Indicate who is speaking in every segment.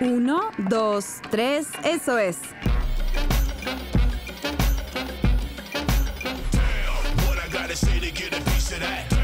Speaker 1: Uno, dos, tres, eso es.
Speaker 2: What I gotta say to get a piece of that?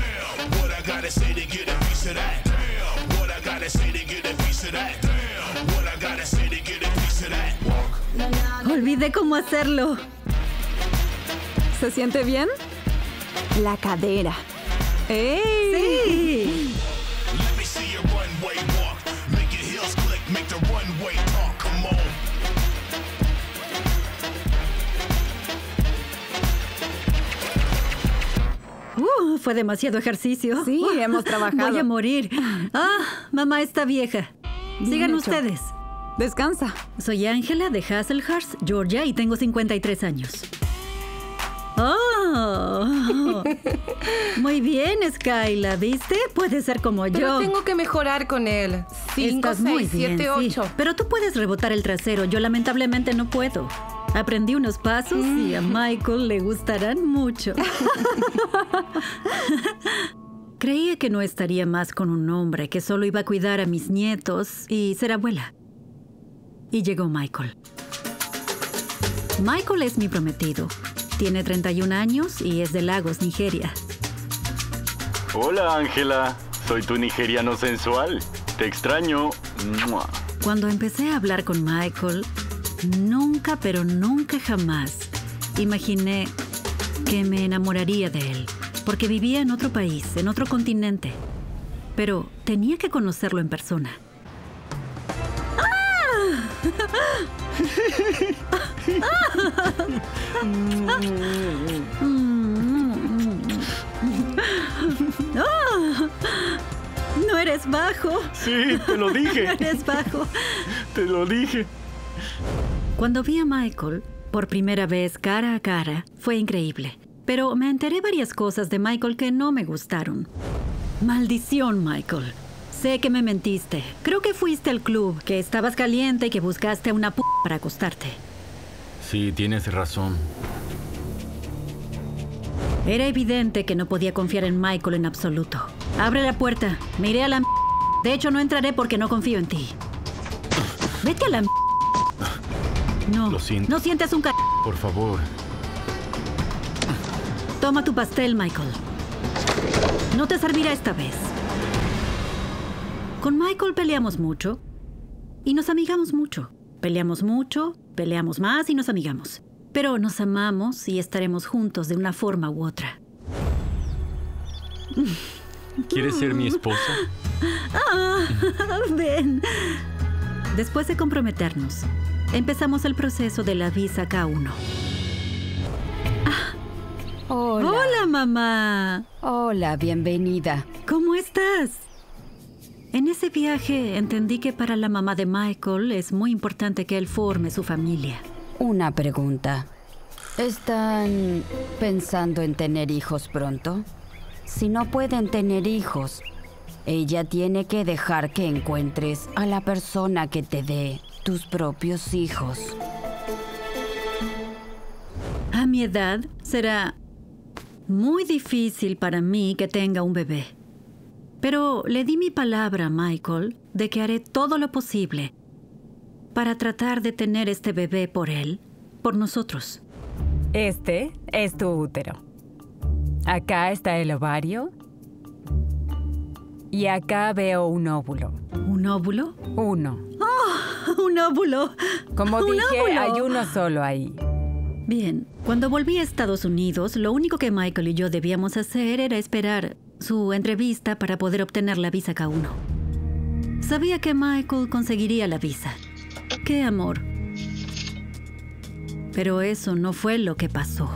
Speaker 3: Fue demasiado ejercicio.
Speaker 1: Sí, hemos trabajado.
Speaker 3: Voy a morir. Ah, mamá está vieja.
Speaker 1: Bien
Speaker 3: Sigan
Speaker 1: hecho.
Speaker 3: ustedes.
Speaker 1: Descansa.
Speaker 3: Soy Ángela de Hasselhurst, Georgia, y tengo 53 años. ¡Oh! Muy bien, Skyla, ¿viste? Puede ser como
Speaker 4: Pero
Speaker 3: yo.
Speaker 4: tengo que mejorar con él. 5,
Speaker 3: Estás muy
Speaker 4: 6,
Speaker 3: bien,
Speaker 4: 7,
Speaker 3: sí.
Speaker 4: 8.
Speaker 3: Pero tú puedes rebotar el trasero. Yo lamentablemente no puedo. Aprendí unos pasos y a Michael le gustarán mucho. Creía que no estaría más con un hombre que solo iba a cuidar a mis nietos y ser abuela. Y llegó Michael. Michael es mi prometido. Tiene 31 años y es de Lagos, Nigeria.
Speaker 5: Hola Ángela, soy tu nigeriano sensual. Te extraño.
Speaker 3: Cuando empecé a hablar con Michael, nunca, pero nunca jamás imaginé que me enamoraría de él, porque vivía en otro país, en otro continente. Pero tenía que conocerlo en persona. ¡Ah! No eres bajo.
Speaker 5: Sí, te lo
Speaker 3: No
Speaker 5: dije.
Speaker 3: eres bajo.
Speaker 5: Te lo dije.
Speaker 3: Cuando vi a Michael por primera vez cara a cara, fue increíble. Pero me enteré varias cosas de Michael que no me gustaron. Maldición, Michael. Sé que me mentiste. Creo que fuiste al club, que estabas caliente y que buscaste a una p para acostarte.
Speaker 6: Sí, tienes razón.
Speaker 3: Era evidente que no podía confiar en Michael en absoluto. Abre la puerta. Me iré a la m De hecho, no entraré porque no confío en ti. Vete a la m No.
Speaker 6: Lo siento.
Speaker 3: No sientes un c
Speaker 6: Por favor.
Speaker 3: Toma tu pastel, Michael. No te servirá esta vez. Con Michael peleamos mucho y nos amigamos mucho. Peleamos mucho, peleamos más y nos amigamos. Pero nos amamos y estaremos juntos de una forma u otra.
Speaker 6: ¿Quieres ser mi esposa?
Speaker 3: Ven. Después de comprometernos, empezamos el proceso de la visa K1.
Speaker 7: Hola.
Speaker 3: Hola, mamá.
Speaker 7: Hola, bienvenida.
Speaker 3: ¿Cómo estás? En ese viaje entendí que para la mamá de Michael es muy importante que él forme su familia.
Speaker 7: Una pregunta. ¿Están pensando en tener hijos pronto? Si no pueden tener hijos, ella tiene que dejar que encuentres a la persona que te dé tus propios hijos.
Speaker 3: A mi edad será muy difícil para mí que tenga un bebé. Pero le di mi palabra a Michael de que haré todo lo posible para tratar de tener este bebé por él, por nosotros.
Speaker 8: Este es tu útero. Acá está el ovario. Y acá veo un óvulo.
Speaker 3: ¿Un óvulo?
Speaker 8: Uno.
Speaker 3: ¡Un óvulo!
Speaker 8: Como
Speaker 3: ¡Un
Speaker 8: dije,
Speaker 3: óvulo!
Speaker 8: hay uno solo ahí.
Speaker 3: Bien, cuando volví a Estados Unidos, lo único que Michael y yo debíamos hacer era esperar su entrevista para poder obtener la visa K1. Sabía que Michael conseguiría la visa. ¡Qué amor! Pero eso no fue lo que pasó.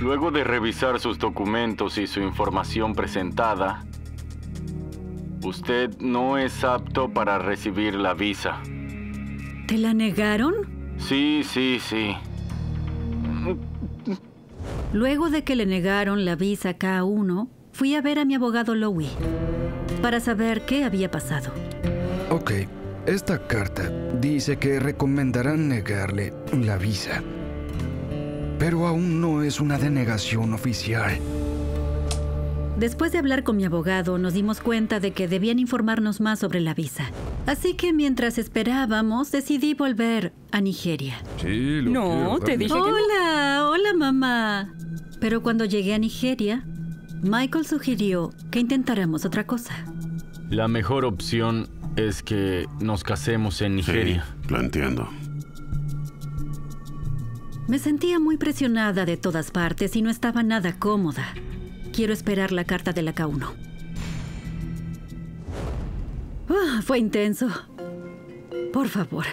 Speaker 5: Luego de revisar sus documentos y su información presentada, usted no es apto para recibir la visa.
Speaker 3: ¿Te la negaron?
Speaker 5: Sí, sí, sí.
Speaker 3: Luego de que le negaron la visa K1, fui a ver a mi abogado Lowy para saber qué había pasado.
Speaker 9: Ok, esta carta dice que recomendarán negarle la visa. Pero aún no es una denegación oficial.
Speaker 3: Después de hablar con mi abogado, nos dimos cuenta de que debían informarnos más sobre la visa. Así que mientras esperábamos, decidí volver a Nigeria.
Speaker 9: Sí, lo
Speaker 8: No,
Speaker 9: quiero,
Speaker 8: te dije que no.
Speaker 3: Hola, hola mamá. Pero cuando llegué a Nigeria, Michael sugirió que intentáramos otra cosa.
Speaker 5: La mejor opción es que nos casemos en
Speaker 10: Sí,
Speaker 5: Nigeria.
Speaker 10: lo entiendo.
Speaker 3: Me sentía muy presionada de todas partes y no estaba nada cómoda. Quiero esperar la carta de la K1. Ah, fue intenso. Por favor.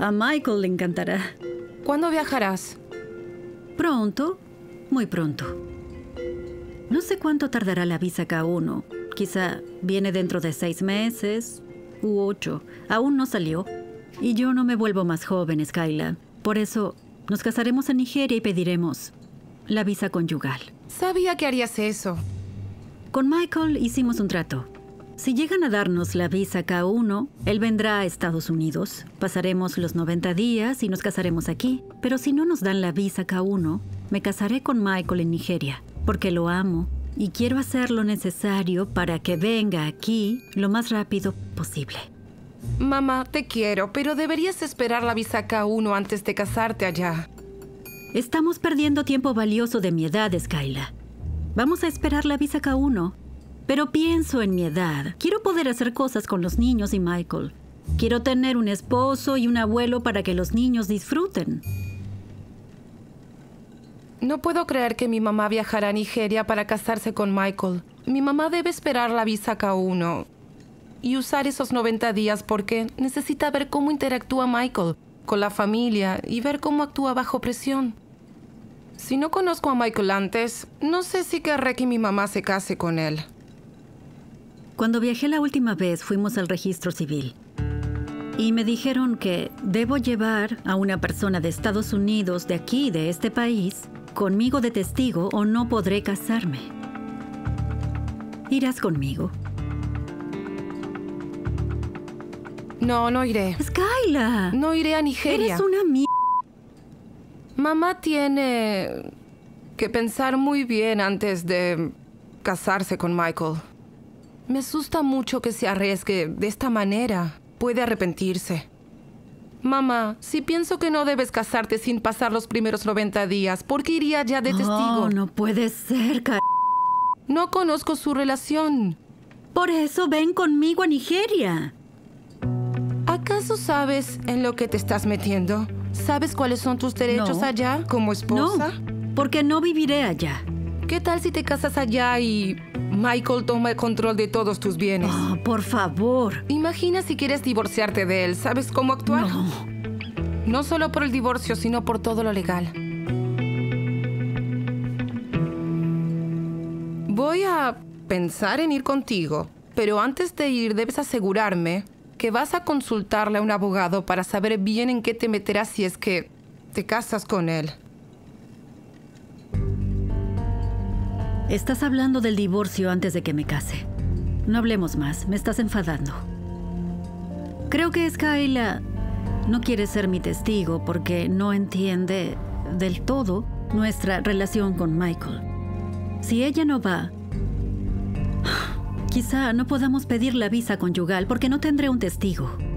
Speaker 3: A Michael le encantará.
Speaker 4: ¿Cuándo viajarás?
Speaker 3: Pronto, muy pronto. No sé cuánto tardará la visa K1. Quizá viene dentro de seis meses u ocho. Aún no salió. Y yo no me vuelvo más joven, Skyla. Por eso nos casaremos en Nigeria y pediremos la visa conyugal.
Speaker 4: Sabía que harías eso.
Speaker 3: Con Michael hicimos un trato. Si llegan a darnos la visa K1, él vendrá a Estados Unidos. Pasaremos los 90 días y nos casaremos aquí. Pero si no nos dan la visa K1, me casaré con Michael en Nigeria, porque lo amo y quiero hacer lo necesario para que venga aquí lo más rápido posible.
Speaker 4: Mamá, te quiero, pero deberías esperar la visa K1 antes de casarte allá.
Speaker 3: Estamos perdiendo tiempo valioso de mi edad, Skyla. Vamos a esperar la visa K1. Pero pienso en mi edad. Quiero poder hacer cosas con los niños y Michael. Quiero tener un esposo y un abuelo para que los niños disfruten.
Speaker 4: No puedo creer que mi mamá viajara a Nigeria para casarse con Michael. Mi mamá debe esperar la visa K1 y usar esos 90 días porque necesita ver cómo interactúa Michael con la familia y ver cómo actúa bajo presión. Si no conozco a Michael antes, no sé si querré que mi mamá se case con él.
Speaker 3: Cuando viajé la última vez fuimos al registro civil. Y me dijeron que debo llevar a una persona de Estados Unidos, de aquí, de este país, conmigo de testigo o no podré casarme. ¿Irás conmigo?
Speaker 4: No, no iré.
Speaker 3: Skyla.
Speaker 4: No iré a Nigeria.
Speaker 3: Eres una mi...
Speaker 4: Mamá tiene que pensar muy bien antes de casarse con Michael. Me asusta mucho que se arriesgue de esta manera. Puede arrepentirse. Mamá, si pienso que no debes casarte sin pasar los primeros 90 días, ¿por qué iría ya de testigo?
Speaker 3: Oh, no puede ser, car...
Speaker 4: No conozco su relación.
Speaker 3: Por eso ven conmigo a Nigeria.
Speaker 4: ¿Acaso sabes en lo que te estás metiendo? ¿Sabes cuáles son tus derechos
Speaker 3: No.
Speaker 4: allá como esposa?
Speaker 3: No, porque no viviré allá.
Speaker 4: ¿Qué tal si te casas allá y Michael toma el control de todos tus bienes?
Speaker 3: Oh, por favor.
Speaker 4: Imagina si quieres divorciarte de él. ¿Sabes cómo actuar?
Speaker 3: No.
Speaker 4: No solo por el divorcio, sino por todo lo legal. Voy a pensar en ir contigo, pero antes de ir debes asegurarme que vas a consultarle a un abogado para saber bien en qué te meterás si es que te casas con él.
Speaker 3: Estás hablando del divorcio antes de que me case. No hablemos más, me estás enfadando. Creo que Skyla no quiere ser mi testigo porque no entiende del todo nuestra relación con Michael. Si ella no va, quizá no podamos pedir la visa conyugal porque no tendré un testigo.